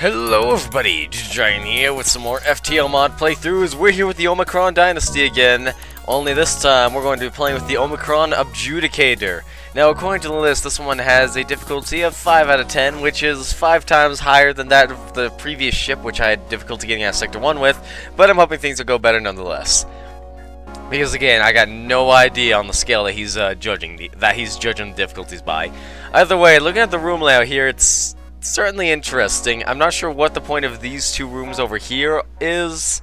Hello everybody, Giant here with some more FTL mod playthroughs. We're here with the Omicron Dynasty again, only this time we're going to be playing with the Omicron Abjudicator. Now according to the list, this one has a difficulty of 5 out of 10, which is 5 times higher than that of the previous ship, which I had difficulty getting out of Sector 1 with, but I'm hoping things will go better nonetheless. Because again, I got no idea on the scale that he's uh, judging the, that he's judging the difficulties by. Either way, looking at the room layout here, it's certainly interesting. I'm not sure what the point of these two rooms over here is.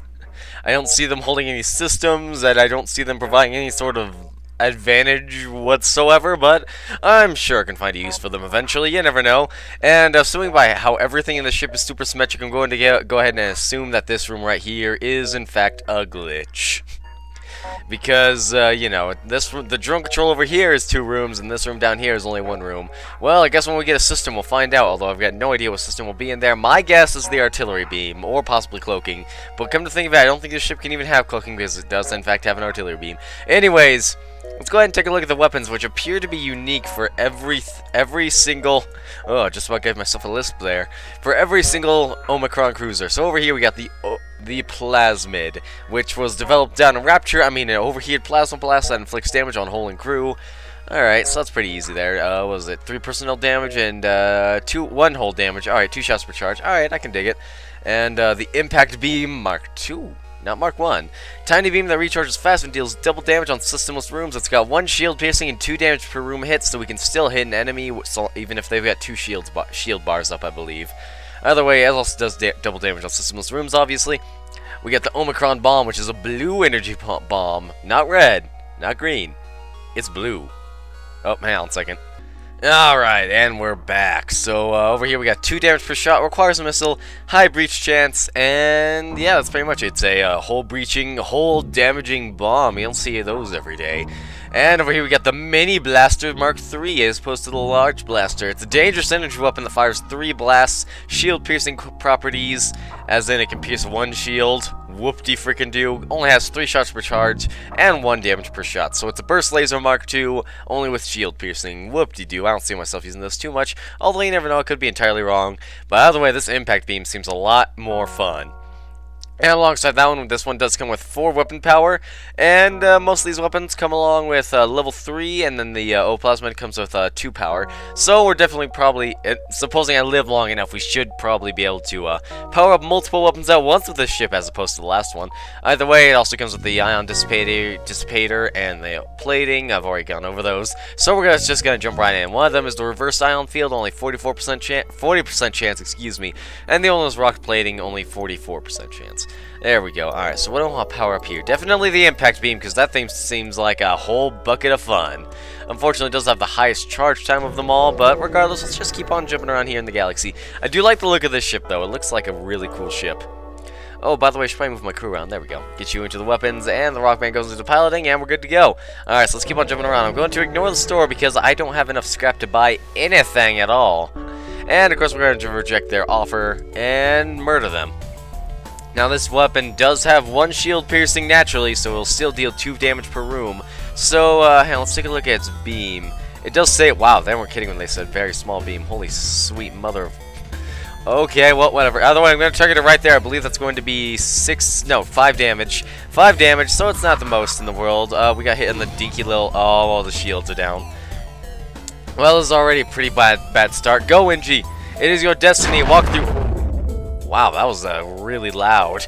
I don't see them holding any systems, and I don't see them providing any sort of advantage whatsoever, but I'm sure I can find a use for them eventually, you never know. And assuming by how everything in the ship is super symmetric, I'm going to get, go ahead and assume that this room right here is in fact a glitch because uh, you know this the drone control over here is two rooms and this room down here is only one room well I guess when we get a system we'll find out although I've got no idea what system will be in there my guess is the artillery beam or possibly cloaking but come to think of it I don't think this ship can even have cloaking because it does in fact have an artillery beam anyways Let's go ahead and take a look at the weapons, which appear to be unique for every every single... Oh, just about gave myself a lisp there. For every single Omicron cruiser. So over here we got the the Plasmid, which was developed down in Rapture. I mean, an overheated plasma blast that inflicts damage on whole and crew. Alright, so that's pretty easy there. Uh, was it? Three personnel damage and uh, two, one hull damage. Alright, two shots per charge. Alright, I can dig it. And uh, the Impact Beam Mark II. Not Mark 1. Tiny beam that recharges fast and deals double damage on systemless rooms. It's got one shield piercing and two damage per room hit, so we can still hit an enemy, so even if they've got two shields shield bars up, I believe. Either way, it also does da double damage on systemless rooms, obviously. We got the Omicron Bomb, which is a blue energy bomb. Not red, not green. It's blue. Oh, hang on a second. Alright, and we're back. So, uh, over here we got 2 damage per shot, requires a missile, high breach chance, and yeah, that's pretty much it. It's a uh, hull breaching, hull damaging bomb. You don't see those every day. And over here we got the Mini Blaster Mark III as opposed to the Large Blaster. It's a dangerous energy weapon that fires 3 blasts, shield piercing properties, as in it can pierce one shield, whoop-de freaking do, only has 3 shots per charge, and 1 damage per shot. So it's a Burst Laser Mark II, only with shield piercing, whoop-de-do. I don't see myself using this too much, although you never know, it could be entirely wrong. But either way, this Impact Beam seems a lot more fun. And alongside that one, this one does come with 4 weapon power, and uh, most of these weapons come along with uh, level 3, and then the uh, O-Plasmid comes with uh, 2 power. So we're definitely probably, uh, supposing I live long enough, we should probably be able to uh, power up multiple weapons at once with this ship as opposed to the last one. Either way, it also comes with the Ion Dissipator, dissipator and the Plating, I've already gone over those. So we're gonna, just going to jump right in. One of them is the Reverse Ion Field, only 44% chance, 40% chance, excuse me, and the other one is Rock Plating, only 44% chance. There we go. Alright, so what do I want to power up here? Definitely the impact beam, because that thing seems like a whole bucket of fun. Unfortunately, it does have the highest charge time of them all, but regardless, let's just keep on jumping around here in the galaxy. I do like the look of this ship, though. It looks like a really cool ship. Oh, by the way, I should probably move my crew around. There we go. Get you into the weapons, and the rock band goes into piloting, and we're good to go. Alright, so let's keep on jumping around. I'm going to ignore the store because I don't have enough scrap to buy anything at all. And, of course, we're going to reject their offer and murder them. Now this weapon does have one shield piercing naturally, so it'll still deal 2 damage per room. So, uh, let's take a look at its beam. It does say, wow, they weren't kidding when they said very small beam. Holy sweet mother of... Okay, well, whatever. Either way, I'm going to target it right there. I believe that's going to be 6, no, 5 damage. 5 damage, so it's not the most in the world. Uh, we got hit in the dinky little... Oh, all the shields are down. Well, it's already a pretty bad, bad start. Go, Engi! It is your destiny. Walk through... Wow, that was uh, really loud.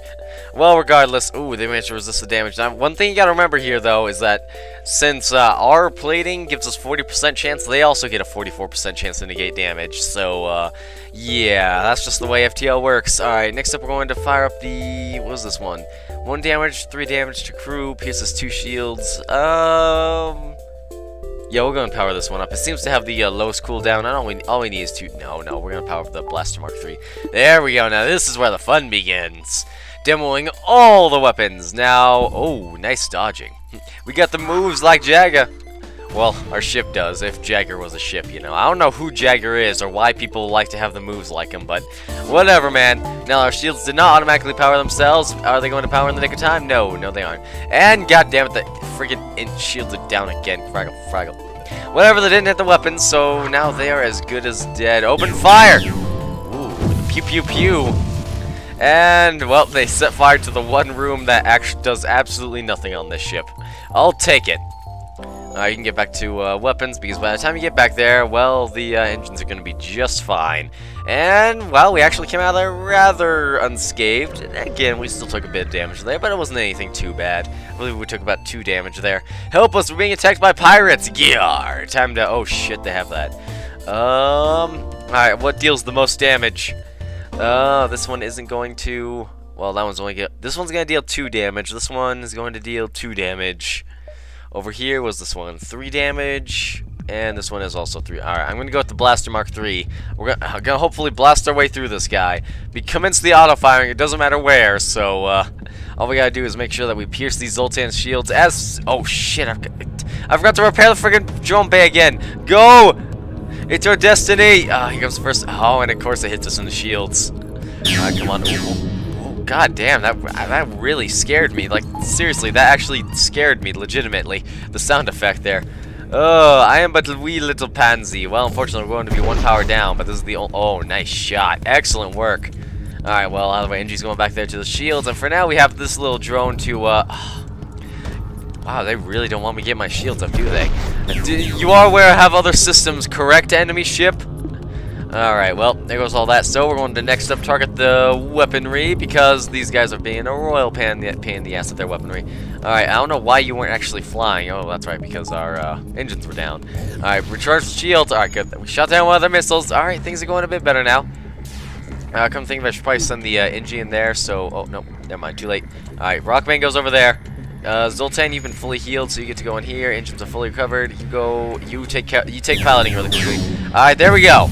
Well, regardless, ooh, they managed to resist the damage. Now, one thing you gotta remember here, though, is that since uh, our plating gives us 40% chance, they also get a 44% chance to negate damage. So, uh, yeah, that's just the way FTL works. Alright, next up we're going to fire up the... what was this one? One damage, three damage to crew, pierces two shields. Um... Yeah, we're going to power this one up. It seems to have the uh, lowest cooldown. I don't. All we need is two. No, no, we're going to power up the Blaster Mark III. There we go. Now this is where the fun begins. Demoing all the weapons. Now, oh, nice dodging. We got the moves like Jagger. Well, our ship does, if Jagger was a ship, you know. I don't know who Jagger is or why people like to have the moves like him, but whatever, man. Now, our shields did not automatically power themselves. Are they going to power in the nick of time? No, no, they aren't. And, goddammit, the freaking shields are down again. Fraggle, fraggle. Whatever, they didn't hit the weapons, so now they are as good as dead. Open fire! Ooh, Pew pew pew. And, well, they set fire to the one room that actually does absolutely nothing on this ship. I'll take it. Uh, you can get back to uh, weapons, because by the time you get back there, well, the uh, engines are going to be just fine. And, well, we actually came out of there rather unscathed. Again, we still took a bit of damage there, but it wasn't anything too bad. I believe we took about two damage there. Help us, we're being attacked by pirates! Yeah! Time to... Oh, shit, they have that. Um... Alright, what deals the most damage? Uh, this one isn't going to... Well, that one's only get... This one's going to deal 2 damage. This one is going to deal 2 damage. Over here was this one, 3 damage. And this one is also 3. Alright, I'm going to go with the Blaster Mark 3. We're going to hopefully blast our way through this guy. We commence the auto-firing, it doesn't matter where, so... Uh, all we gotta do is make sure that we pierce these Zoltan shields as... Oh, shit, I've got, I forgot to repair the friggin' drone bay again. Go! It's our destiny! Ah, uh, here comes the first... Oh, and of course it hits us in the shields. Alright, come on. Ooh, God damn, that, that really scared me. Like, seriously, that actually scared me, legitimately. The sound effect there. Oh, I am but a wee little pansy. Well, unfortunately, we're going to be one power down, but this is the... Oh, nice shot. Excellent work. Alright, well, out of the way, Engi's going back there to the shields, and for now, we have this little drone to, uh... Wow, they really don't want me to get my shields up, do they? you are aware I have other systems, correct, enemy ship? Alright, well, there goes all that. So we're going to next up target the weaponry because these guys are being a royal pain, in the ass with their weaponry. Alright, I don't know why you weren't actually flying. Oh, that's right, because our uh, engines were down. Alright, recharge the shields. Alright, good. We shot down one of their missiles. Alright, things are going a bit better now. Uh, come think of it, I should probably send the uh, engine in there, so... Oh, no, never mind, too late. Alright, Rockman goes over there. Uh, Zoltan, you've been fully healed, so you get to go in here. Engines are fully recovered. You go, you take you take piloting really quickly. All right, there we go.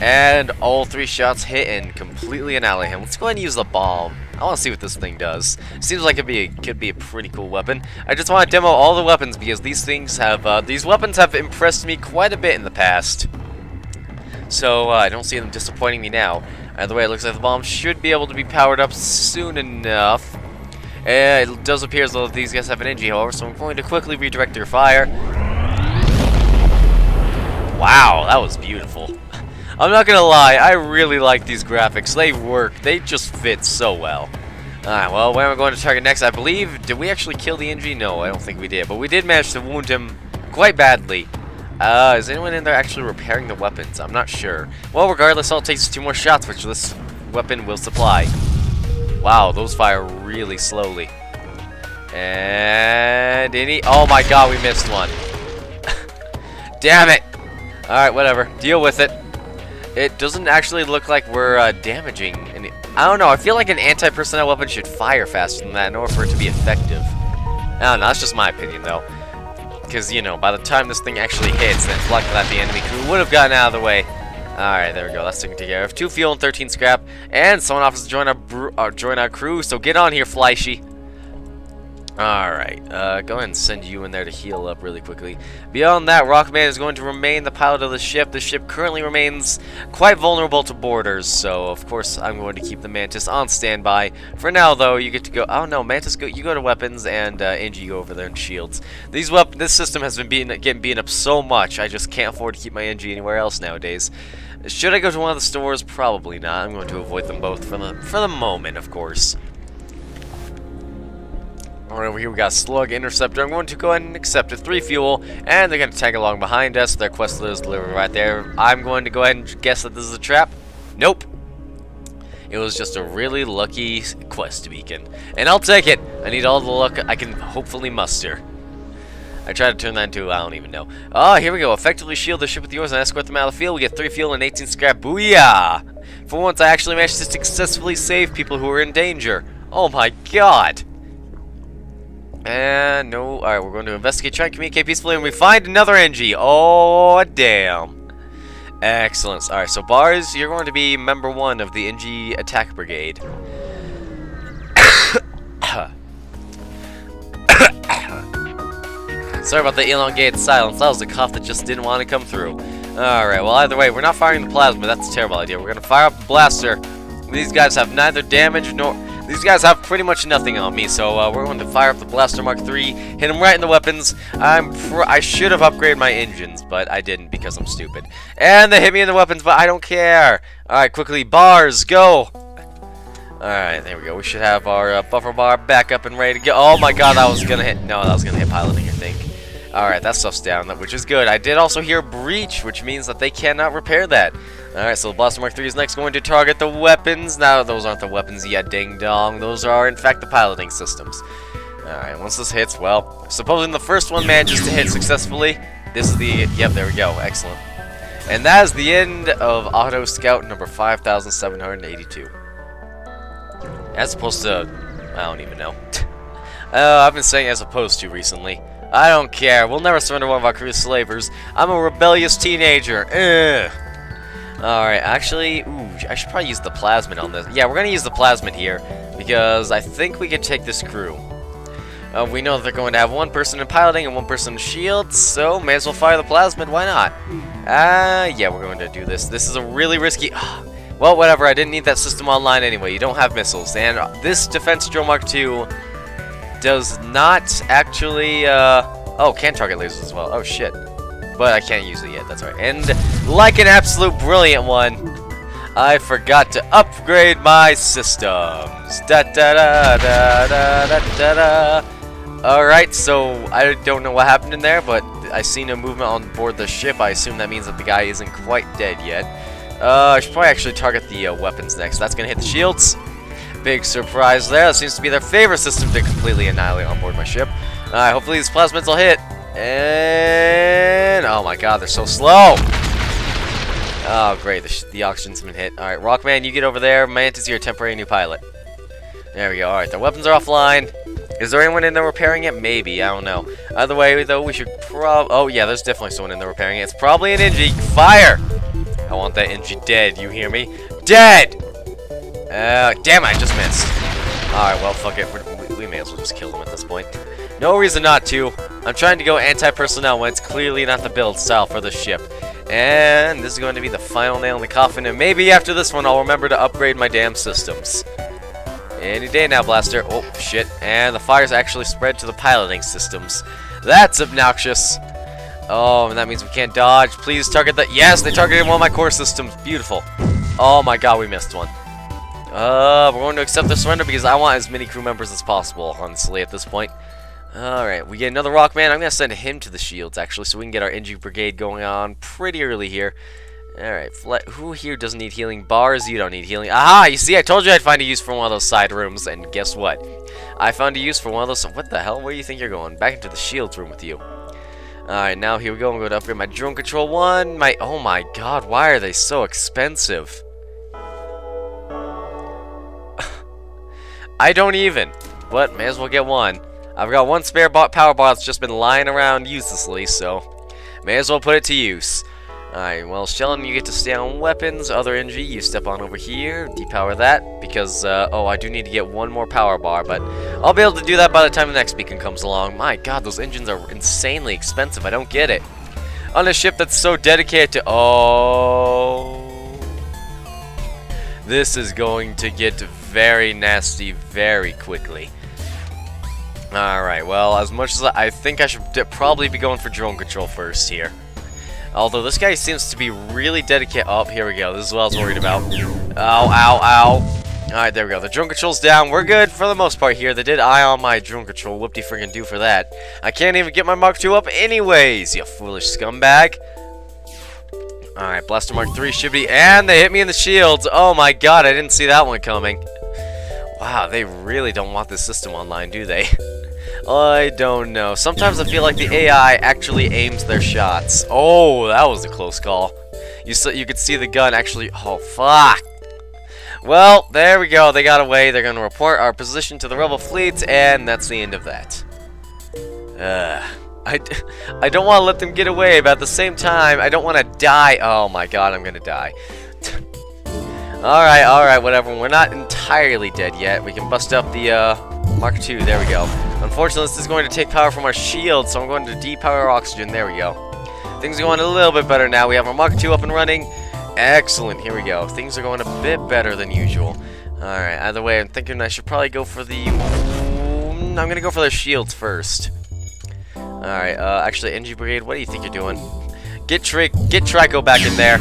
And all three shots hit and completely annihilate him. Let's go ahead and use the bomb. I want to see what this thing does. Seems like it'd be a, could be a pretty cool weapon. I just want to demo all the weapons because these things have uh, these weapons have impressed me quite a bit in the past. So uh, I don't see them disappointing me now. Either way, it looks like the bomb should be able to be powered up soon enough. Uh, it does appear as though these guys have an energy, however, so I'm going to quickly redirect their fire. Wow, that was beautiful. I'm not gonna lie, I really like these graphics. They work. They just fit so well. Alright, well, where am I going to target next? I believe, did we actually kill the Engi? No, I don't think we did. But we did manage to wound him quite badly. Uh, is anyone in there actually repairing the weapons? I'm not sure. Well, regardless, all it takes is two more shots, which this weapon will supply. Wow, those fire really slowly. And any... Oh my god, we missed one. Damn it! Alright, whatever. Deal with it. It doesn't actually look like we're uh, damaging any... I don't know, I feel like an anti-personnel weapon should fire faster than that in order for it to be effective. I don't know, that's just my opinion though. Because, you know, by the time this thing actually hits, then it's lucky that the enemy crew would have gotten out of the way. Alright, there we go. That's taken care of. Two fuel and 13 scrap. And someone offers to join our, uh, join our crew, so get on here, Fleishy. Alright, uh, go ahead and send you in there to heal up really quickly. Beyond that, Rockman is going to remain the pilot of the ship. The ship currently remains quite vulnerable to boarders, so of course I'm going to keep the Mantis on standby. For now, though, you get to go... Oh, no, Mantis, go. you go to weapons, and uh, Engi, you go over there and shields. These wep This system has been beaten, getting beaten up so much, I just can't afford to keep my Engi anywhere else nowadays. Should I go to one of the stores? Probably not. I'm going to avoid them both for the, for the moment, of course. Alright, over here we got Slug Interceptor. I'm going to go ahead and accept it. Three fuel, and they're going to tag along behind us. Their quest is delivered right there. I'm going to go ahead and guess that this is a trap. Nope. It was just a really lucky quest beacon. And I'll take it. I need all the luck I can hopefully muster. I tried to turn that into, I don't even know. Oh, here we go. Effectively shield the ship with yours and escort them out of the field. We get 3 fuel and 18 scrap. Booyah! For once, I actually managed to successfully save people who were in danger. Oh my god! And no, alright, we're going to investigate, try and communicate peacefully, and we find another Engi. Oh, damn. Excellent. Alright, so Bars, you're going to be member one of the Engi Attack Brigade. Sorry about the elongated silence. That was a cough that just didn't want to come through. Alright, well, either way, we're not firing the plasma. That's a terrible idea. We're going to fire up the blaster. These guys have neither damage nor These guys have pretty much nothing on me, so uh, we're going to fire up the Blaster Mark III, hit him right in the weapons. I'm I should have upgraded my engines, but I didn't because I'm stupid. And they hit me in the weapons, but I don't care. Alright, quickly, bars, go! Alright, there we go. We should have our uh, buffer bar back up and ready to go. Oh my god, that was gonna hit. No, that was gonna hit piloting, I think. Alright, that stuff's down, which is good. I did also hear breach, which means that they cannot repair that. Alright, so the Blaster Mark III is next going to target the weapons. Now, those aren't the weapons yet, ding dong. Those are, in fact, the piloting systems. Alright, once this hits, well, supposing the first one manages to hit successfully, this is the, yep, there we go, excellent. And that is the end of Auto Scout number 5782. As opposed to, I don't even know. uh, I've been saying as opposed to recently. I don't care. We'll never surrender one of our crew slavers. I'm a rebellious teenager. Ugh. Alright, actually, ooh, I should probably use the plasmid on this. Yeah, we're gonna use the plasmid here, because I think we can take this crew. Uh, we know they're going to have one person in piloting and one person in shield, so may as well fire the plasmid, why not? Ah, uh, yeah, we're going to do this. This is a really risky... Well, whatever, I didn't need that system online anyway. You don't have missiles. And this Defense Drill Mark II does not actually, uh... Oh, can target lasers as well. Oh, shit. But I can't use it yet, that's right. And like an absolute brilliant one, I forgot to upgrade my systems. Da da da da da da da da. Alright, so I don't know what happened in there, but I see no movement on board the ship. I assume that means that the guy isn't quite dead yet. Uh, I should probably actually target the uh, weapons next. That's to hit the shields. Big surprise there. That seems to be their favorite system to completely annihilate on board my ship. Alright, hopefully these plasmids will hit. And... Oh my god, they're so slow! Oh, great. The, the oxygen's been hit. Alright, Rockman, you get over there. Mantis, you're a temporary new pilot. There we go. Alright, their weapons are offline. Is there anyone in there repairing it? Maybe. I don't know. Either way, though, we should prob... Oh, yeah, there's definitely someone in there repairing it. It's probably an Engi. Fire! I want that Engi dead, you hear me? Dead! Uh, damn I just missed. Alright, well, fuck it. We, we may as well just kill him at this point. No reason not to. I'm trying to go anti-personnel when it's clearly not the build style for the ship. And this is going to be the final nail in the coffin, and maybe after this one I'll remember to upgrade my damn systems. Any day now, Blaster. Oh, shit. And the fire's actually spread to the piloting systems. That's obnoxious. Oh, and that means we can't dodge. Please target that. Yes, they targeted one of my core systems. Beautiful. Oh my god, we missed one. Uh, we're going to accept the surrender because I want as many crew members as possible, honestly, at this point. Alright, we get another Rockman. I'm going to send him to the shields, actually, so we can get our Engi Brigade going on pretty early here. Alright, who here doesn't need healing? Bars, you don't need healing. Aha! You see, I told you I'd find a use for one of those side rooms, and guess what? I found a use for one of those... What the hell? Where do you think you're going? Back into the shields room with you. Alright, now here we go. I'm going to upgrade my drone control one. My oh my god, why are they so expensive? I don't even. But may as well get one. I've got one spare power bar that's just been lying around uselessly, so may as well put it to use. Alright, well, Shellen, you get to stay on weapons. Other Engi, you step on over here, depower that, because, uh, oh, I do need to get one more power bar, but I'll be able to do that by the time the next beacon comes along. My god, those engines are insanely expensive. I don't get it. On a ship that's so dedicated to... Oh... This is going to get very nasty very quickly. Alright, well, as much as I, I think I should probably be going for drone control first here. Although this guy seems to be really dedicated. Oh, here we go. This is what I was worried about. Ow, ow, ow. Alright, there we go. The drone control's down. We're good for the most part here. They did ion my drone control. Whoop-de freaking do for that. I can't even get my Mark II up anyways, you foolish scumbag. Alright, Blaster Mark III should be... And they hit me in the shields. Oh my god, I didn't see that one coming. Wow, they really don't want this system online, do they? I don't know. Sometimes I feel like the AI actually aims their shots. Oh, that was a close call. You so you could see the gun actually. Oh fuck. Well, there we go. They got away. They're gonna report our position to the rebel fleet, and that's the end of that. Uh, I, I don't want to let them get away, but at the same time, I don't want to die. Oh my god, I'm gonna die. alright, alright, whatever. We're not entirely dead yet. We can bust up the uh, Mark II. There we go. Unfortunately, this is going to take power from our shield, so I'm going to depower oxygen. There we go. Things are going a little bit better now. We have our Mark II up and running. Excellent. Here we go. Things are going a bit better than usual. Alright, either way, I'm thinking I should probably go for the... I'm gonna go for the shields first. Alright, uh, actually, Engi Brigade, what do you think you're doing? Get Trick, get Trico back in there.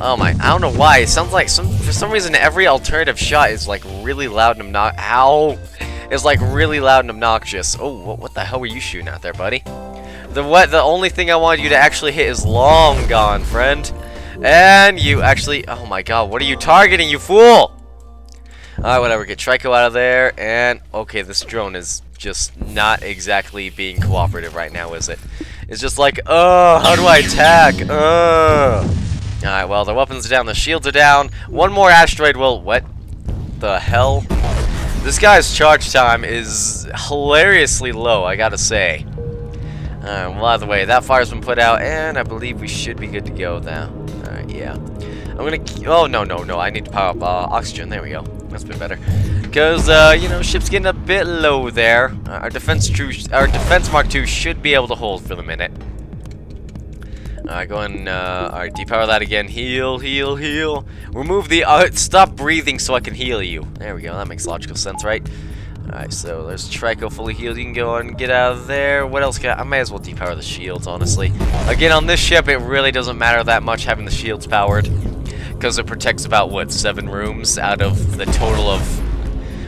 Oh my, I don't know why. It sounds like some for some reason every alternative shot is like really loud and obnoxious. Ow! Is like really loud and obnoxious. Oh, what, what the hell were you shooting at there, buddy? The what? The only thing I wanted you to actually hit is long gone, friend. And you actually, oh my god, what are you targeting, you fool? Alright, whatever, get Trico out of there, and, okay, this drone is just not exactly being cooperative right now, is it? It's just like, oh, how do I attack? Uh. Alright, well, the weapons are down, the shields are down. One more asteroid will... What the hell? This guy's charge time is hilariously low, I gotta say. Alright, well, either way, that fire's been put out, and I believe we should be good to go now. Alright, yeah. I'm gonna... Oh, no, no, no, I need to power up uh, oxygen. There we go. That's been better. Because, uh, you know, ship's getting a bit low there. Uh, our defense true, our defense Mark II should be able to hold for the minute. Alright, go and, uh, alright, depower that again. Heal, heal, heal. Remove the, uh, stop breathing so I can heal you. There we go, that makes logical sense, right? Alright, so there's Trico fully healed. You can go and get out of there. What else can I, I may as well depower the shields, honestly. Again, on this ship, it really doesn't matter that much having the shields powered. Because it protects about, what, seven rooms out of the total of,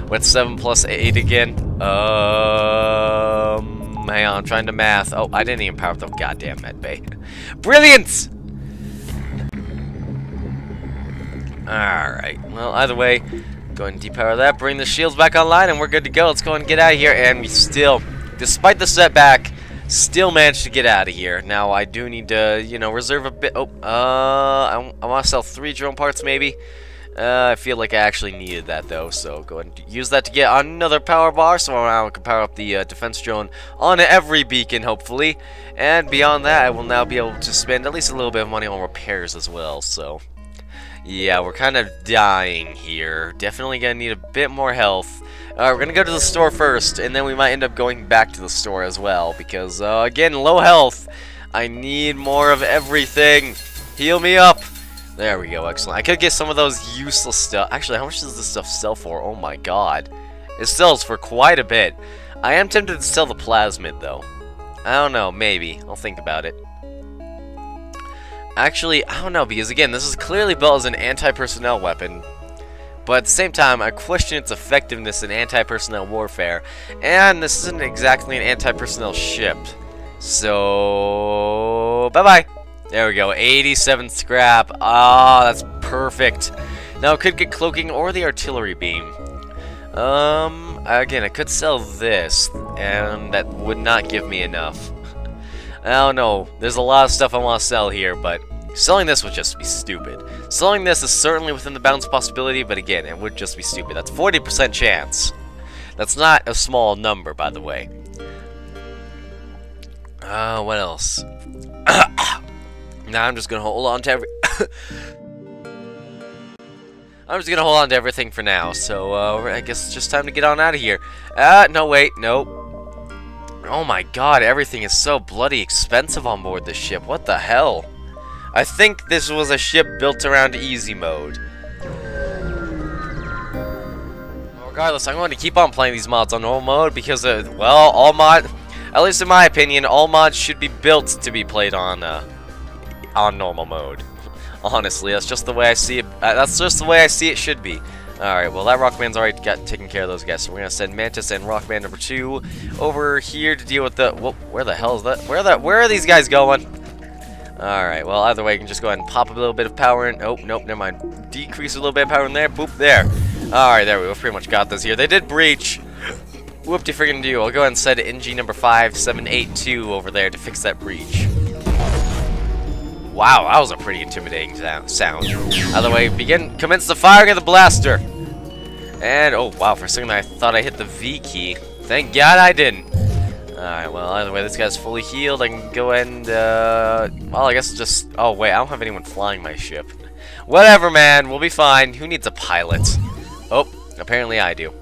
what, seven plus eight again? Um hang on, I'm trying to math. Oh, I didn't even power up the goddamn med bay. Brilliant! Alright, well, either way, go ahead and depower that, bring the shields back online, and we're good to go. Let's go and get out of here, and we still, despite the setback, still managed to get out of here. Now, I do need to, you know, reserve a bit. Oh, uh, I, I want to sell three drone parts, maybe. Uh, I feel like I actually needed that though, so go ahead and use that to get another power bar, so now I can power up the uh, defense drone on every beacon, hopefully. And beyond that, I will now be able to spend at least a little bit of money on repairs as well, so... Yeah, we're kind of dying here. Definitely gonna need a bit more health. Alright, we're gonna go to the store first, and then we might end up going back to the store as well, because, uh, again, low health. I need more of everything. Heal me up. There we go, excellent. I could get some of those useless stuff. Actually, how much does this stuff sell for? Oh my god. It sells for quite a bit. I am tempted to sell the plasmid, though. I don't know, maybe. I'll think about it. Actually, I don't know, because again, this is clearly built as an anti-personnel weapon. But at the same time, I question its effectiveness in anti-personnel warfare. And this isn't exactly an anti-personnel ship. So, bye-bye. There we go, 87 scrap. Ah, that's perfect. Now, I could get cloaking or the artillery beam. Um, again, I could sell this, and that would not give me enough. I don't know. There's a lot of stuff I want to sell here, but selling this would just be stupid. Selling this is certainly within the bounds of possibility, but again, it would just be stupid. That's 40% chance. That's not a small number, by the way. Uh, what else? Now I'm just gonna hold on to every... I'm just gonna hold on to everything for now, so uh, I guess it's just time to get on out of here. Uh, no, wait, nope. Oh my god, everything is so bloody expensive on board this ship. What the hell? I think this was a ship built around easy mode. Regardless, I'm going to keep on playing these mods on normal mode because, uh, well, all mod, at least in my opinion, all mods should be built to be played on, uh, on normal mode. Honestly, that's just the way I see it. Uh, that's just the way I see it should be. Alright, well that Rockman's already got taken care of those guys, so we're gonna send Mantis and Rockman number two over here to deal with the. Whoa, where the hell is that? Where the? Where are these guys going? Alright, well either way, you can just go ahead and pop a little bit of power in. Oh, nope, never mind. Decrease a little bit of power in there. Boop, there. Alright, there we go. Pretty much got this here. They did breach. Whoop-de friggin' do. I'll go ahead and set Engi number 5782 over there to fix that breach. Wow, that was a pretty intimidating sound. Either way, begin, commence the firing of the blaster. And, oh wow, for a second I thought I hit the V key. Thank God I didn't. Alright, well, either way, this guy's fully healed. I can go and, uh, well, I guess I'll just, oh wait, I don't have anyone flying my ship. Whatever, man, we'll be fine. Who needs a pilot? Oh, apparently I do.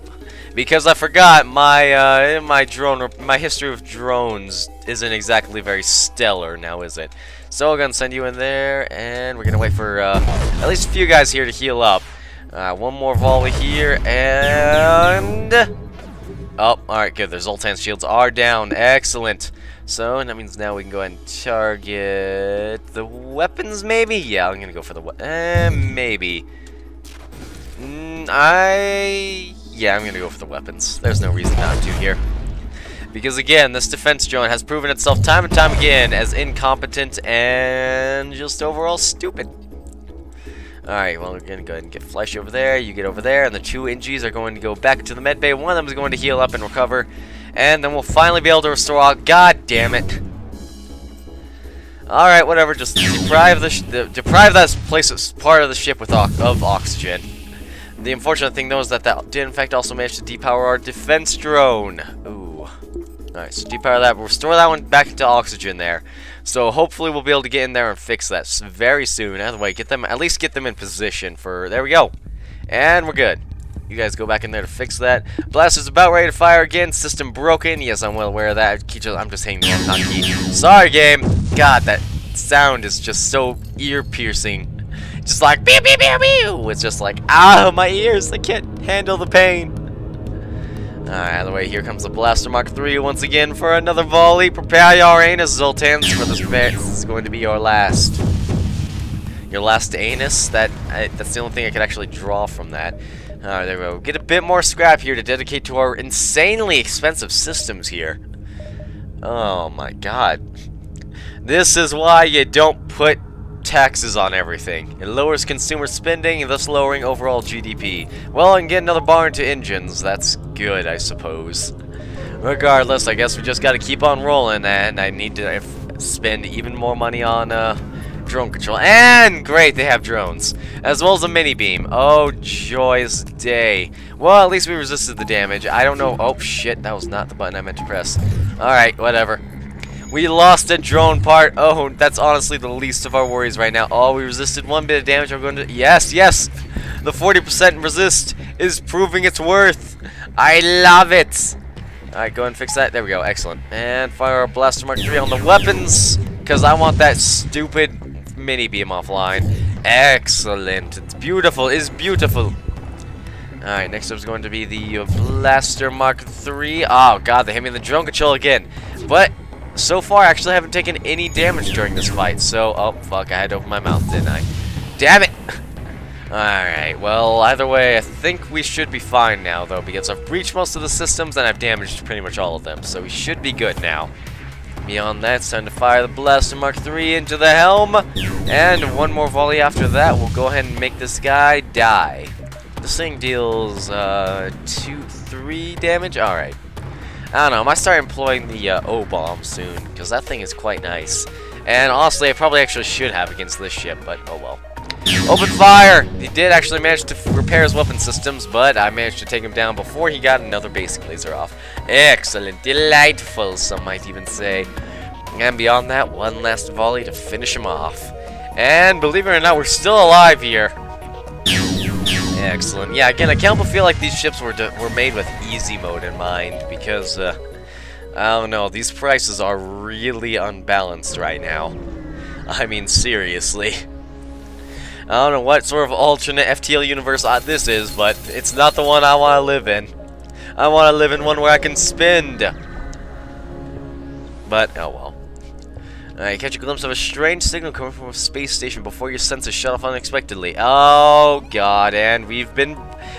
Because I forgot, my, uh, my drone, my history of drones isn't exactly very stellar now, is it? So I'm to send you in there, and we're to wait for uh, at least a few guys here to heal up. Uh, one more volley here, and... Oh, alright, good. The Zoltan's shields are down. Excellent. So, that means now we can go ahead and target the weapons, maybe? Yeah, I'm going to go for the... Uh, maybe. Mm, I... Yeah, I'm going to go for the weapons. There's no reason not to here. Because again, this defense drone has proven itself time and time again as incompetent and just overall stupid. Alright, well, we're going to go ahead and get Flesh over there. You get over there, and the two Engis are going to go back to the med bay. One of them is going to heal up and recover. And then we'll finally be able to restore all. God damn it. Alright, whatever. Just deprive the, the deprive that place part of the ship with of oxygen. The unfortunate thing, though, is that that did, in fact, also manage to depower our defense drone. Ooh. Alright, so depower that. We'll restore that one back into oxygen there. So hopefully we'll be able to get in there and fix that very soon. Either way, get them at least get them in position for there we go. And we're good. You guys go back in there to fix that. Blaster's about ready to fire again. System broken. Yes, I'm well aware of that. I'm just hanging on, not key. Sorry, game. God, that sound is just so ear-piercing. Just like, pew, pew, pew, pew. It's just like, ah, my ears. I can't handle the pain. Alright, the way, here comes the Blaster Mark III once again for another volley. Prepare your anus, Zoltans, for this, this is going to be your last. Your last anus? That I, That's the only thing I could actually draw from that. Alright, there we go. Get a bit more scrap here to dedicate to our insanely expensive systems here. Oh my god. This is why you don't put taxes on everything. It lowers consumer spending, thus lowering overall GDP. Well, I can get another bar into engines. That's good, I suppose. Regardless, I guess we just gotta keep on rolling, and I need to spend even more money on uh, drone control. And great, they have drones, as well as a mini beam. Oh, joyous day. Well, at least we resisted the damage. I don't know. Oh, shit, that was not the button I meant to press. Alright, whatever. We lost a drone part. Oh, that's honestly the least of our worries right now. Oh, we resisted one bit of damage. We're going to... Yes, yes! The 40% resist is proving its worth. I love it. Alright, go and fix that. There we go. Excellent. And fire our Blaster Mark 3 on the weapons. Because I want that stupid mini beam offline. Excellent. It's beautiful. It's beautiful. Alright, next up is going to be the Blaster Mark 3. Oh, God, they hit me in the drone control again. But so far, I actually haven't taken any damage during this fight, so... Oh, fuck, I had to open my mouth, didn't I? Damn it! Alright, well, either way, I think we should be fine now, though, because I've breached most of the systems and I've damaged pretty much all of them, so we should be good now. Beyond that, it's time to fire the Blaster Mark III into the helm, and one more volley after that, we'll go ahead and make this guy die. This thing deals, uh, 2, 3 damage? Alright. I don't know, I might start employing the uh, O-bomb soon, because that thing is quite nice. And honestly, I probably actually should have against this ship, but oh well. Open fire! He did actually manage to repair his weapon systems, but I managed to take him down before he got another basic laser off. Excellent, delightful, some might even say. And beyond that, one last volley to finish him off. And believe it or not, we're still alive here. Excellent. Yeah, again, I can't but feel like these ships were were made with easy mode in mind because uh, I don't know. These prices are really unbalanced right now. I mean, seriously. I don't know what sort of alternate FTL universe this is, but it's not the one I want to live in. I want to live in one where I can spend. But, oh well. Alright, catch a glimpse of a strange signal coming from a space station before your sensors shut off unexpectedly. Oh god, and we've been...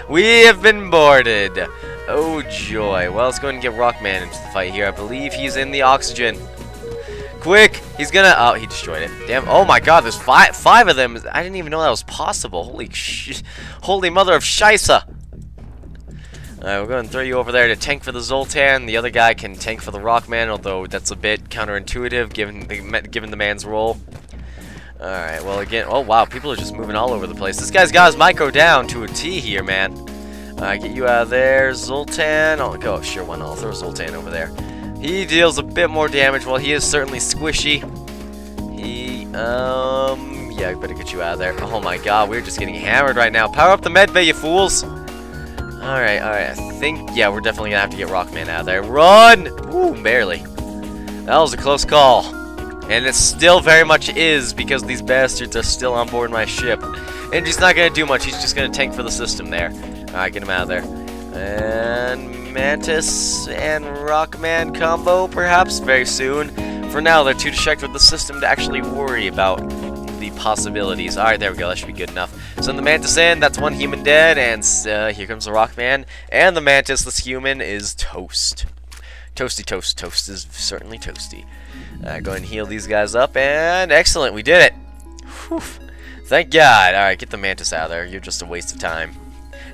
We have been boarded! Oh joy. Well, let's go and get Rockman into the fight here. I believe he's in the oxygen. Quick! He's gonna... Oh, he destroyed it. Damn. Oh my god, there's five five of them. I didn't even know that was possible. Holy sh... Holy mother of Shisa! Alright, we're going to throw you over there to tank for the Zoltan. The other guy can tank for the Rockman, although that's a bit counterintuitive given the, given the man's role. Alright, well again, oh wow, people are just moving all over the place. This guy's got his micro down to a T here, man. Alright, get you out of there, Zoltan. Oh, go, sure, one. I'll throw Zoltan over there. He deals a bit more damage, while he is certainly squishy. He, um, yeah, better get you out of there. Oh my god, we're just getting hammered right now. Power up the medbay, you fools! Alright, alright. I think, yeah, we're definitely gonna have to get Rockman out of there. Run! Barely. That was a close call. And it still very much is because these bastards are still on board my ship. And he's not going to do much. He's just going to tank for the system there. Alright, get him out of there. And Mantis and Rockman combo, perhaps, very soon. For now, they're too distracted with the system to actually worry about the possibilities. Alright, there we go. That should be good enough. Send the Mantis in. That's one human dead. And uh, here comes the Rock Man. And the Mantis, this human, is toast. Toasty toast. Toast is certainly toasty. Uh, go and heal these guys up. And excellent. We did it. Whew. Thank God. Alright, get the Mantis out of there. You're just a waste of time.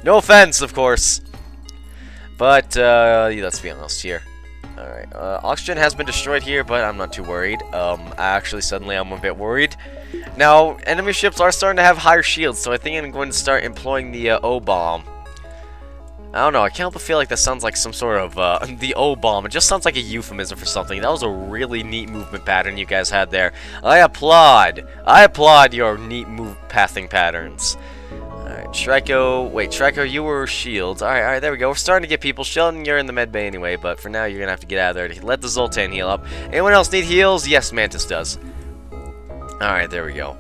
No offense, of course. But, uh, let's be honest here. Alright, uh, oxygen has been destroyed here, but I'm not too worried. Um, actually, suddenly I'm a bit worried. Now, enemy ships are starting to have higher shields, so I think I'm going to start employing the uh, O-bomb. I don't know, I can't help but feel like that sounds like some sort of, uh, the O-bomb. It just sounds like a euphemism for something. That was a really neat movement pattern you guys had there. I applaud. I applaud your neat move pathing patterns. Alright, Trico, wait, Trico, you were shields. Alright, alright, there we go. We're starting to get people. Sheldon, you're in the med bay anyway, but for now you're gonna have to get out of there to let the Zoltan heal up. Anyone else need heals? Yes, Mantis does. Alright, there we go.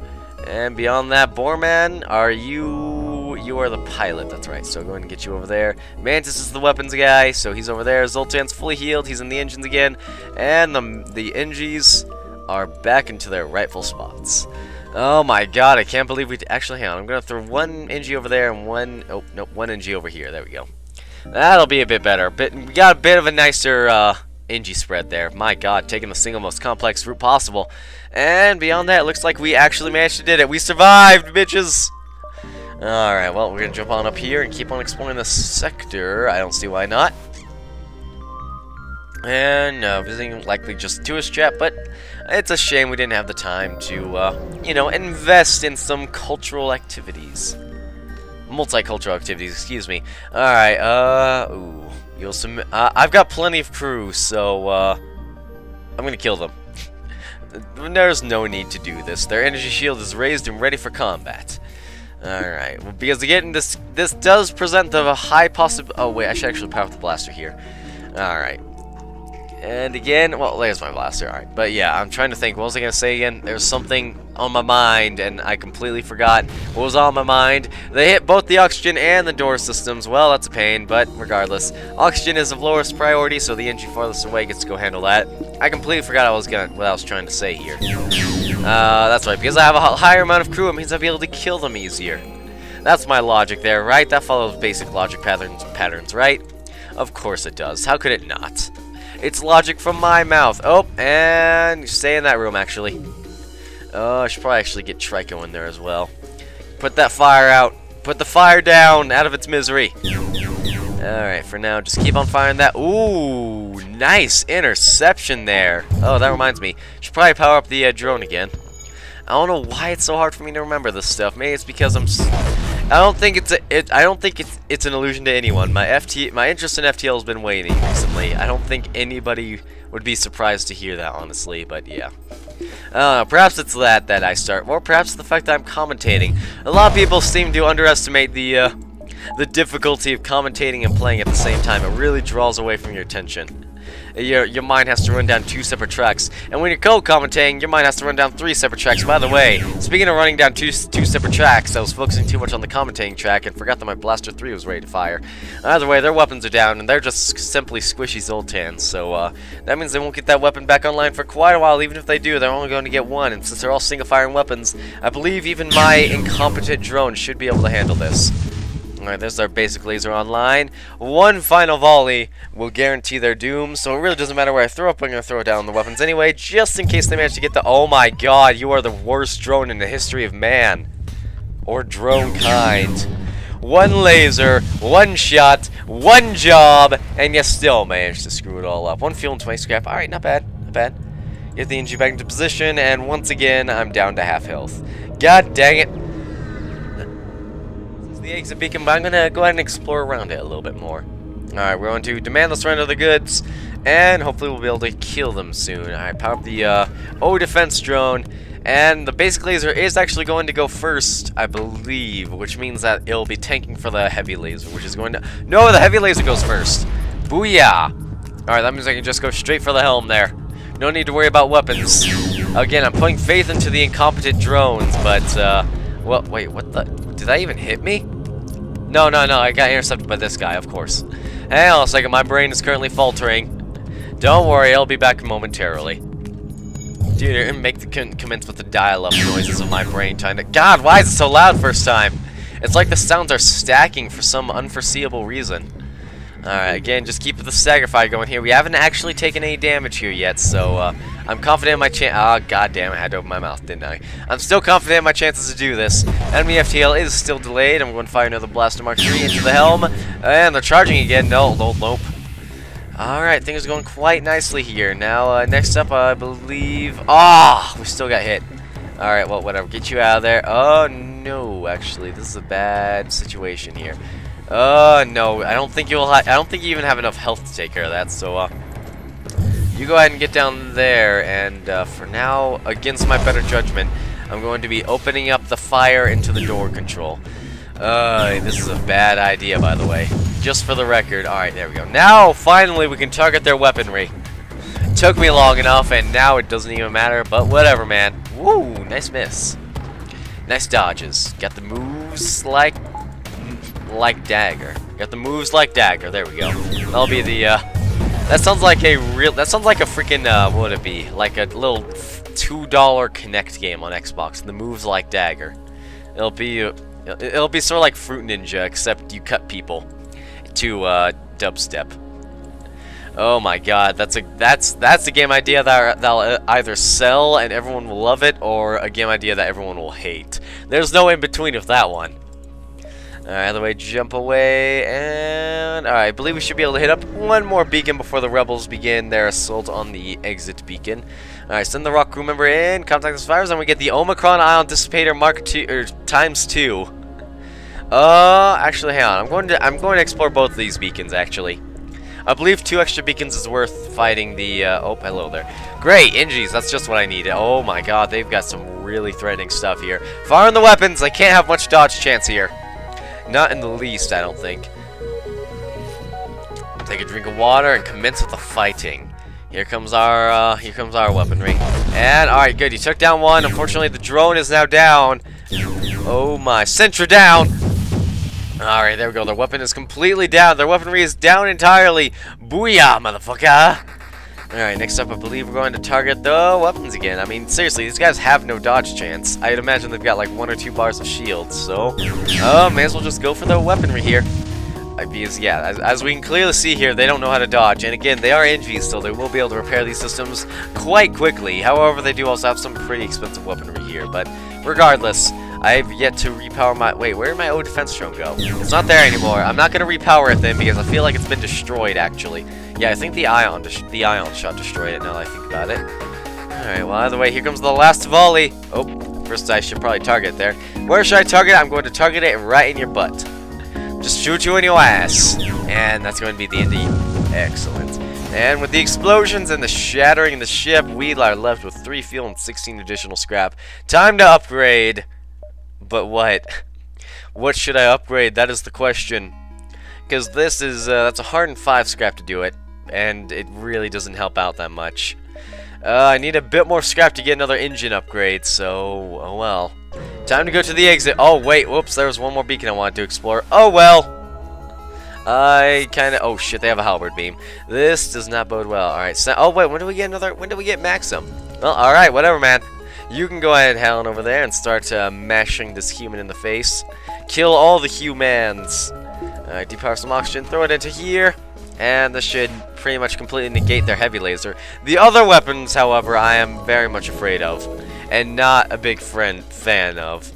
And beyond that, Borman, are you you are the pilot, that's right. So go ahead and get you over there. Mantis is the weapons guy, so he's over there. Zoltan's fully healed, he's in the engines again. And the, the Engis are back into their rightful spots. Oh my god, I can't believe we actually hang on. I'm gonna throw one Engi over there and one oh nope, one Engi over here. There we go. That'll be a bit better. Bit we got a bit of a nicer uh Engi spread there. My god, taking the single most complex route possible. And beyond that, looks like we actually managed to did it. We survived, bitches! Alright, well, we're gonna jump on up here and keep on exploring this sector. I don't see why not. And uh, visiting likely just tourist trap, but it's a shame we didn't have the time to, uh, you know, invest in some cultural activities. Multicultural activities, excuse me. Alright, uh, ooh. You'll submit, uh, I've got plenty of crew, so, uh, I'm gonna kill them. There's no need to do this. Their energy shield is raised and ready for combat. Alright, well, because again, this this does present the high possible. Oh wait, I should actually power up the blaster here. Alright. And again, well, there's my blaster, alright. But yeah, I'm trying to think, what was I going to say again? There's something on my mind, and I completely forgot what was on my mind. They hit both the oxygen and the door systems. Well, that's a pain, but regardless. Oxygen is of lowest priority, so the engine farthest away gets to go handle that. I completely forgot I was gonna, what I was trying to say here. Uh, that's right, because I have a higher amount of crew, it means I'll be able to kill them easier. That's my logic there, right? That follows basic logic patterns, patterns, right? Of course it does. How could it not? It's logic from my mouth. Oh, and stay in that room, actually. Oh, I should probably actually get Trico in there as well. Put that fire out. Put the fire down out of its misery. Alright, for now, just keep on firing that. Ooh, nice interception there. Oh, that reminds me. Should probably power up the uh, drone again. I don't know why it's so hard for me to remember this stuff. Maybe it's because I'm I don't think it's a, it. I don't think it's it's an illusion to anyone. My FT, my interest in FTL has been waning recently. I don't think anybody would be surprised to hear that, honestly. But yeah, uh, perhaps it's that that I start, or perhaps the fact that I'm commentating. A lot of people seem to underestimate the uh, the difficulty of commentating and playing at the same time. It really draws away from your attention your, your mind has to run down two separate tracks. And when you're co-commentating, your mind has to run down three separate tracks. By the way, speaking of running down two, two separate tracks, I was focusing too much on the commentating track and forgot that my Blaster 3 was ready to fire. Either way, their weapons are down, and they're just simply squishy Zoltans, so uh, that means they won't get that weapon back online for quite a while. Even if they do, they're only going to get one, and since they're all single-firing weapons, I believe even my incompetent drone should be able to handle this. Alright, there's our basic laser online. One final volley will guarantee their doom, so it really doesn't matter where I throw up, I'm going to throw down the weapons anyway, just in case they manage to get the- Oh my god, you are the worst drone in the history of man. Or drone kind. One laser, one shot, one job, and you still managed to screw it all up. One fuel and 20 scrap. Alright, not bad, not bad. Get the engine back into position, and once again, I'm down to half health. God dang it the exit beacon, but I'm going to go ahead and explore around it a little bit more. Alright, we're going to demand the surrender of the goods, and hopefully we'll be able to kill them soon. Alright, power up the uh, O defense drone, and the basic laser is actually going to go first, I believe, which means that it'll be tanking for the heavy laser, which is going to... No, the heavy laser goes first! Booyah! Alright, that means I can just go straight for the helm there. No need to worry about weapons. Again, I'm putting faith into the incompetent drones, but, uh... Well, wait, what the... did that even hit me? No, no, no, I got intercepted by this guy, of course. Hang on a second, my brain is currently faltering. Don't worry, I'll be back momentarily. Dude, make the commence with the dial-up noises of my brain trying to- God, why is it so loud first time? It's like the sounds are stacking for some unforeseeable reason. Alright, again, just keep the fire going here. We haven't actually taken any damage here yet, so uh, I'm confident in my chance- Ah, oh, god damn I had to open my mouth, didn't I? I'm still confident in my chances to do this. Enemy FTL is still delayed. I'm going to fire another Blaster Mark 3 into the helm. And they're charging again. No, no, nope. Alright, things are going quite nicely here. Now, uh, next up, I believe... Ah, oh, we still got hit. Alright, well, whatever. Get you out of there. Oh, no, actually. This is a bad situation here. Oh, no. I don't think you'll... I don't think you even have enough health to take care of that, so, uh... You go ahead and get down there, and, uh, for now, against my better judgment, I'm going to be opening up the fire into the door control. Uh, this is a bad idea, by the way. Just for the record. Alright, there we go. Now, finally, we can target their weaponry. Took me long enough, and now it doesn't even matter, but whatever, man. Woo, nice miss. Nice dodges. Got the moves like... like Jagger. Got the moves like Jagger. There we go. That'll be the, uh... That sounds like a real... That sounds like a freaking, uh, what would it be? Like a little $2 Kinect game on Xbox. The moves like Jagger. It'll be... Uh, It'll be sort of like Fruit Ninja, except you cut people to uh, dubstep. Oh my god, that's a that's that's a game idea that that'll either sell and everyone will love it, or a game idea that everyone will hate. There's no in between of that one. Alright, other way, jump away, and... Alright, I believe we should be able to hit up one more beacon before the rebels begin their assault on the exit beacon. Alright, send the rock crew member in, contact the fires, and we get the Omicron Ion Dissipator Mark two, or times two. Uh, actually, hang on. I'm going to I'm going to explore both of these beacons. Actually, I believe two extra beacons is worth fighting the. Uh, oh, hello there. Great, Engis. That's just what I needed. Oh my God, they've got some really threatening stuff here. Firing the weapons. I can't have much dodge chance here. Not in the least, I don't think. Take a drink of water and commence with the fighting. Here comes our uh, here comes our weaponry. And all right, good. You took down one. Unfortunately, the drone is now down. Oh my, Sentra down. Alright, there we go. Their weapon is completely down. Their weaponry is down entirely. Booyah, motherfucker! Alright, next up, I believe we're going to target the weapons again. I mean, seriously, these guys have no dodge chance. I'd imagine they've got like one or two bars of shields, so... Oh, may as well just go for the weaponry here. Because, yeah, as, as, we can clearly see here, they don't know how to dodge. And again, they are Engis, so they will be able to repair these systems quite quickly. However, they do also have some pretty expensive weaponry here. But regardless, I've yet to repower my... Wait, where did my O defense drone go? It's not there anymore. I'm not to repower it then because I feel like it's been destroyed, actually. Yeah, I think the ion the ion shot destroyed it now that I think about it. Alright, well, either way, here comes the last volley. Oh, first I should probably target there. Where should I target? I'm going to target it right in your butt. Just shoot you in your ass. And that's going to be the end of you. Excellent. And with the explosions and the shattering of the ship, we are left with 3 fuel and 16 additional scrap. Time to upgrade. But what? What should I upgrade? That is the question. Because this is, uh, that's a hard and 5 scrap to do it. And it really doesn't help out that much. Uh, I need a bit more scrap to get another engine upgrade, so, oh well. Time to go to the exit. Oh, wait, whoops, there was one more beacon I wanted to explore. Oh, well. I kind of, oh shit, they have a halberd beam. This does not bode well. Alright, so, oh wait, when do we get another, when do we get Maxim? Well, alright, whatever, man. You can go ahead, Helen, over there and start uh, mashing this human in the face. Kill all the humans. Alright, depower some oxygen, throw it into here. And this should pretty much completely negate their heavy laser. The other weapons, however, I am very much afraid of. And not a big friend fan of.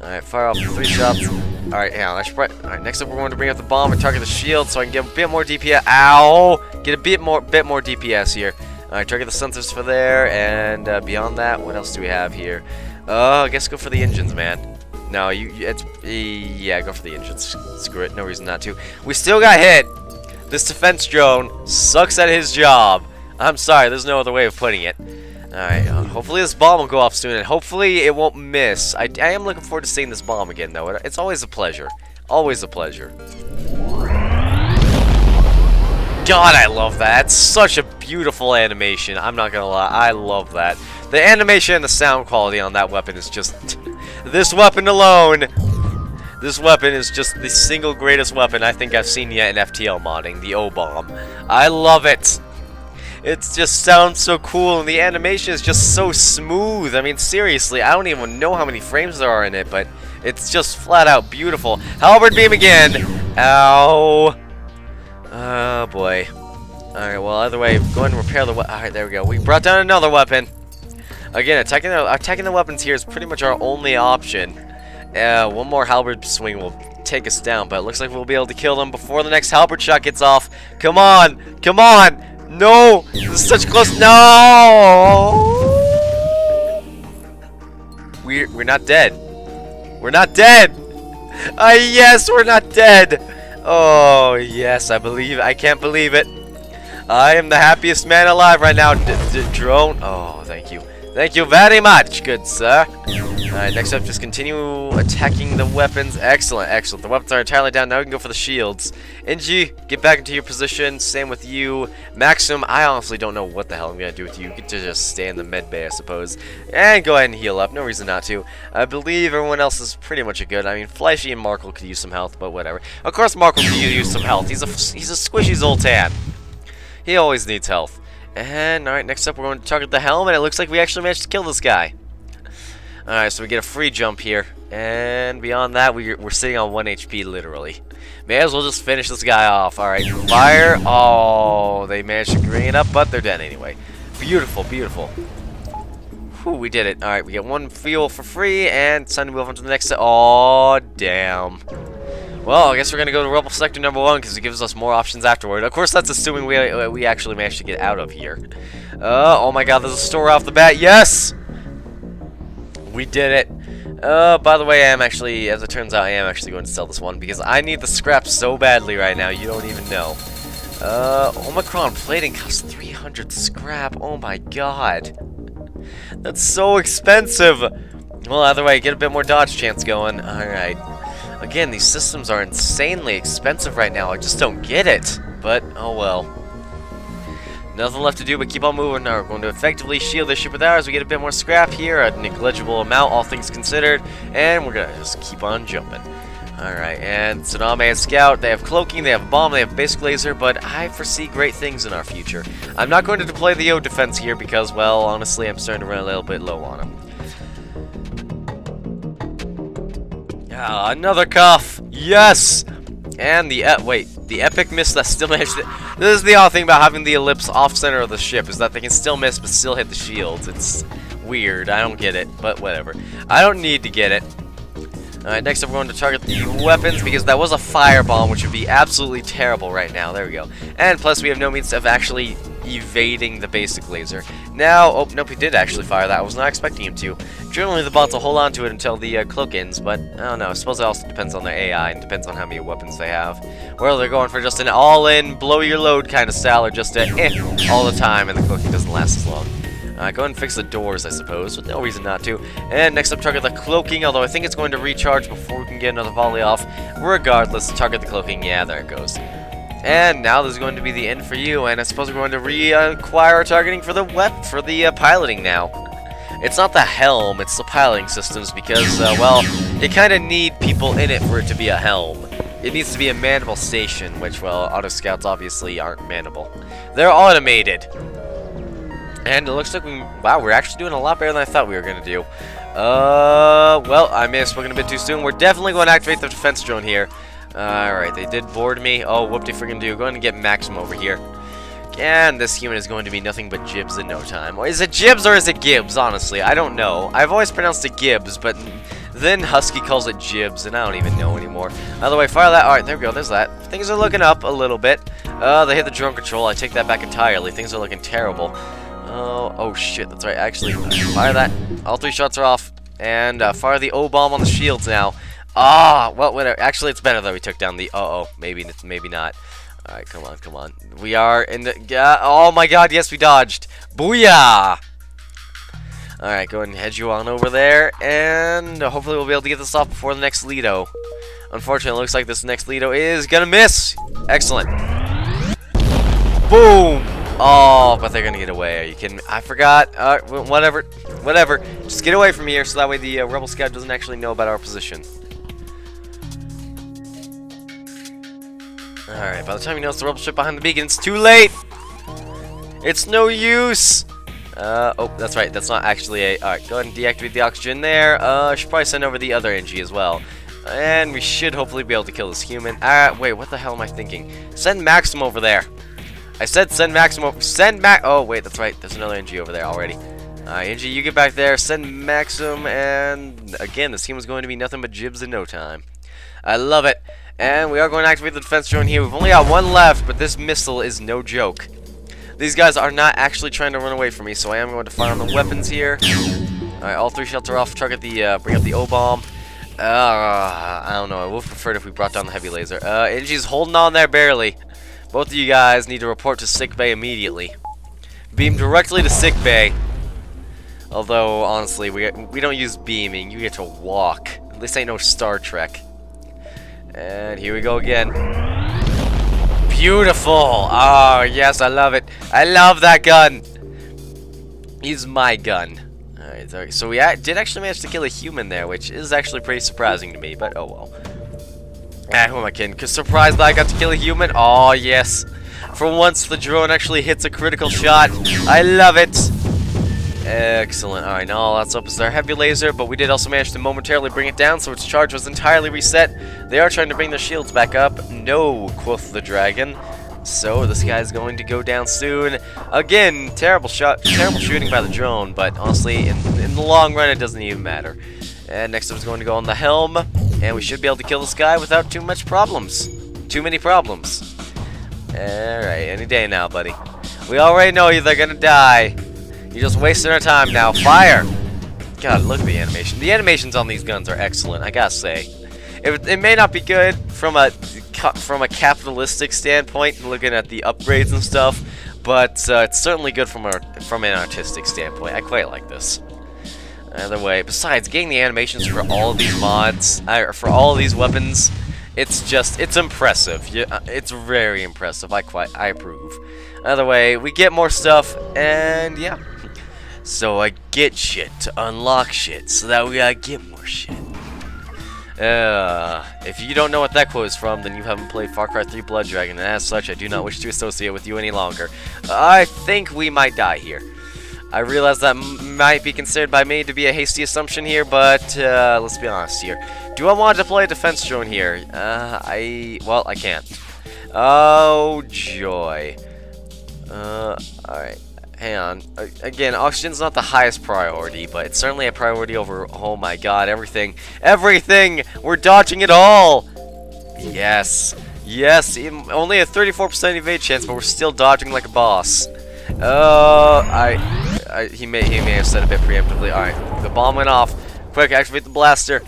Alright, fire off three shots. Alright, hang on. I should Alright, next up we're going to bring up the bomb and target the shield so I can get a bit more DPS. Ow! Get a bit more bit more DPS here. Alright, target the sensors for there, and uh, beyond that, what else do we have here? Oh, uh, I guess go for the engines, man. No, you, it's, yeah, go for the engines. Screw it, no reason not to. We still got hit. This defense drone sucks at his job. I'm sorry, there's no other way of putting it. Alright, uh, hopefully this bomb will go off soon, and hopefully it won't miss. I, I am looking forward to seeing this bomb again, though. It's always a pleasure. Always a pleasure. God, I love that. It's such a beautiful animation. I'm not gonna lie. I love that. The animation and the sound quality on that weapon is just... this weapon alone This weapon is just the single greatest weapon I think I've seen yet in FTL modding, the O-Bomb. I love it! It just sounds so cool, and the animation is just so smooth. I mean, seriously, I don't even know how many frames there are in it, but it's just flat out beautiful. Halberd Beam again! Ow! Oh, boy. Alright, well, either way, go ahead and repair the weapon. Alright, there we go. We brought down another weapon. Again, attacking the, attacking the weapons here is pretty much our only option. Uh, one more halberd swing will take us down, but it looks like we'll be able to kill them before the next halberd shot gets off. Come on! Come on! No! This is such close. No! We're, we're not dead. We're not dead! Ah, uh, yes, we're not dead! Oh, yes, I believe I can't believe it. I am the happiest man alive right now. D drone. Oh, thank you. Thank you very much, good sir. Alright, next up, just continue attacking the weapons. Excellent, excellent. The weapons are entirely down. Now we can go for the shields. Engi, get back into your position. Same with you. Maxim, I honestly don't know what the hell I'm going to do with you. You get to just stay in the med bay, I suppose. And go ahead and heal up. No reason not to. I believe everyone else is pretty much a good. I mean, Flashy and Markle could use some health, but whatever. Of course, Markle could use some health. He's a, he's a squishy Zoltan. He always needs health. And, alright, next up we're going to target the helm, and it looks like we actually managed to kill this guy. Alright, so we get a free jump here. And beyond that, we, we're sitting on 1 HP, literally. May as well just finish this guy off. Alright, fire. Oh, they managed to green it up, but they're dead anyway. Beautiful, beautiful. Whew, we did it. Alright, we get one fuel for free, and time to move on to the next... Oh, damn. Well, I guess we're going to go to Rebel Sector number one because it gives us more options afterward. Of course, that's assuming we uh, we actually managed to get out of here. Uh, oh my god, there's a store off the bat. Yes! We did it. Uh, by the way, I am actually, as it turns out, I am actually going to sell this one because I need the scraps so badly right now, you don't even know. Uh, Omicron plating costs 300 scrap. Oh my god. That's so expensive. Well, either way, get a bit more dodge chance going. Alright. Again, these systems are insanely expensive right now. I just don't get it. But, oh well. Nothing left to do but keep on moving. Now we're going to effectively shield this ship with ours. We get a bit more scrap here, a negligible amount, all things considered. And we're going to just keep on jumping. Alright, and Tsunami and Scout, they have cloaking, they have bomb, they have basic laser, but I foresee great things in our future. I'm not going to deploy the O defense here because, well, honestly, I'm starting to run a little bit low on them. Ah, another cuff! Yes! And the, wait, the epic miss that still managed to, This is the odd thing about having the ellipse off-center of the ship, is that they can still miss but still hit the shields. It's weird, I don't get it, but whatever. I don't need to get it. Alright, next up we're going to target the weapons, because that was a firebomb, which would be absolutely terrible right now. There we go. And plus, we have no means of actually evading the basic laser. Now, oh, nope, he did actually fire that. I was not expecting him to. Generally, the bots will hold on to it until the uh, cloak ends, but I don't know. I suppose it also depends on their AI and depends on how many weapons they have. Well, they're going for just an all-in, blow-your-load kind of style, or just a eh, all the time, and the cloaking doesn't last as long. Uh, go ahead and fix the doors, I suppose, with no reason not to. And next up, target the cloaking, although I think it's going to recharge before we can get another volley off. Regardless, target the cloaking. Yeah, there it goes. And now this is going to be the end for you, and I suppose we're going to reacquire our targeting for the web for the uh, piloting now. It's not the helm, it's the piloting systems because, uh, well, you kind of need people in it for it to be a helm. It needs to be a manable station, which, well, auto scouts obviously aren't manable. They're automated. And it looks like we, wow, we're actually doing a lot better than I thought we were going to do. Uh, well, I may have spoken a bit too soon. We're definitely going to activate the defense drone here. Alright, they did board me. Oh, whoop-de freaking do. Going to get Maxim over here. And this human is going to be nothing but Jibs in no time. Is it Jibs or is it Gibbs, honestly? I don't know. I've always pronounced it Gibbs, but then Husky calls it Jibs, and I don't even know anymore. By the way, fire that. Alright, there we go. There's that. Things are looking up a little bit. Uh, they hit the drone control. I take that back entirely. Things are looking terrible. Oh, oh shit, that's right. Actually, fire that. All three shots are off. And uh, fire the O-bomb on the shields now. Ah, well, whatever. Actually, it's better that we took down the. Uh oh, maybe, maybe not. All right, come on, come on. We are in the. Oh my God! Yes, we dodged. Booyah! All right, go ahead and head you on over there, and hopefully we'll be able to get this off before the next Lido. Unfortunately, it looks like this next Lido is gonna miss. Excellent. Boom! Oh, but they're gonna get away. Are you kidding me? I forgot. Uh, whatever, whatever. Just get away from here, so that way the uh, Rebel Scout doesn't actually know about our position. Alright, by the time you notice the rebel ship behind the beacon, it's too late! It's no use! Uh, oh, that's right, that's not actually a... Alright, go ahead and deactivate the oxygen there. Uh, should probably send over the other Engi as well. And we should hopefully be able to kill this human. Ah, wait, what the hell am I thinking? Send Maxim over there. I said send Maxim over... Send Mac... Oh, wait, that's right, there's another Engi over there already. Uh, Engi, you get back there, send Maxim, and... Again, this team is going to be nothing but jibs in no time. I love it. And we are going to activate the defense drone here. We've only got one left, but this missile is no joke. These guys are not actually trying to run away from me, so I am going to fire on the weapons here. Alright, all three shelter off. Target the, uh, bring up the O-bomb. Uh, I don't know. I would have preferred if we brought down the heavy laser. Uh, Engi's holding on there barely. Both of you guys need to report to sick bay immediately. Beam directly to sick bay. Although, honestly, we, we don't use beaming. You get to walk. This ain't no Star Trek. And here we go again. Beautiful! Oh, yes, I love it. I love that gun! He's my gun. Alright, so we did actually manage to kill a human there, which is actually pretty surprising to me, but oh well. Ah, who am I kidding? Surprised that I got to kill a human? Oh, yes. For once, the drone actually hits a critical shot. I love it! Excellent. Alright, now all that's up is our heavy laser, but we did also manage to momentarily bring it down, so its charge was entirely reset. They are trying to bring their shields back up. No, quoth the dragon. So this guy's going to go down soon. Again, terrible shot, terrible shooting by the drone, but honestly, in, in the long run, it doesn't even matter. And next up is going to go on the helm, and we should be able to kill this guy without too much problems. Too many problems. Alright, any day now, buddy. We already know they're gonna die. You're just wasting our time now. Fire! God, look at the animation. The animations on these guns are excellent, I gotta say. It, it may not be good from a from a capitalistic standpoint, looking at the upgrades and stuff, but uh, it's certainly good from a from an artistic standpoint. I quite like this. Either way, besides getting the animations for all of these mods, for all of these weapons, it's just it's impressive. Yeah, uh, it's very impressive. I quite I approve. Either way, we get more stuff, and yeah. So I get shit to unlock shit, so that way I get more shit. Uh, if you don't know what that quote is from, then you haven't played Far Cry 3 Blood Dragon, and as such, I do not wish to associate with you any longer. I think we might die here. I realize that might be considered by me to be a hasty assumption here, but uh, let's be honest here. Do I want to deploy a defense drone here? Uh, I... well, I can't. Oh, joy. Uh, alright hang on. Again, oxygen's not the highest priority, but it's certainly a priority over, oh my god, everything. Everything! We're dodging it all! Yes. Yes, only a 34% evade chance, but we're still dodging like a boss. Uh, I, I, he may, he may have said a bit preemptively. Alright, the bomb went off. Quick, activate the blaster.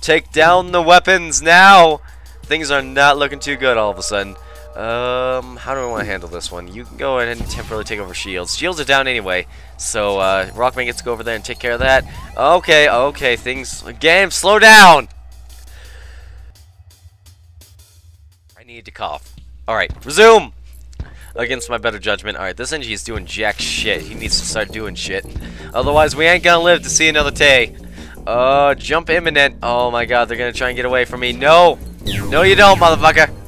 Take down the weapons now! Things are not looking too good all of a sudden. Um, how do I want to handle this one? You can go ahead and temporarily take over shields. Shields are down anyway, so uh, Rockman gets to go over there and take care of that. Okay, okay, things... Game, slow down! I need to cough. Alright, resume! Against my better judgment. Alright, this Engi is doing jack shit. He needs to start doing shit. Otherwise, we ain't gonna live to see another day. Uh, jump imminent. Oh my god, they're gonna try and get away from me. No! No, you don't, motherfucker!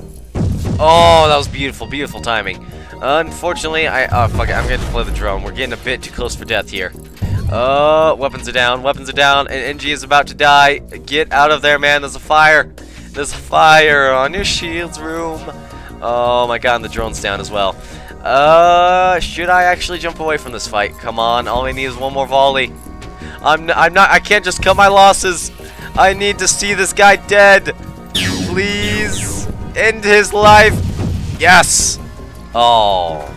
Oh, that was beautiful, beautiful timing. Unfortunately, I... Oh, fuck it. I'm going to play the drone. We're getting a bit too close for death here. Uh, weapons are down. Weapons are down. And Engi is about to die. Get out of there, man. There's a fire. There's a fire on your shields room. Oh, my God. And the drone's down as well. Uh, should I actually jump away from this fight? Come on. All I need is one more volley. I'm, I'm not... I can't just cut my losses. I need to see this guy dead. Please end his life. Yes. Oh.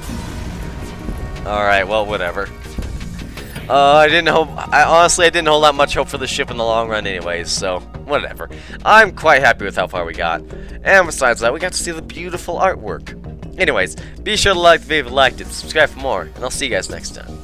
Alright, well, whatever. Uh, I didn't hope, I honestly, I didn't hold that much hope for the ship in the long run anyways, so, whatever. I'm quite happy with how far we got. And besides that, we got to see the beautiful artwork. Anyways, be sure to like the video if you liked it, subscribe for more, and I'll see you guys next time.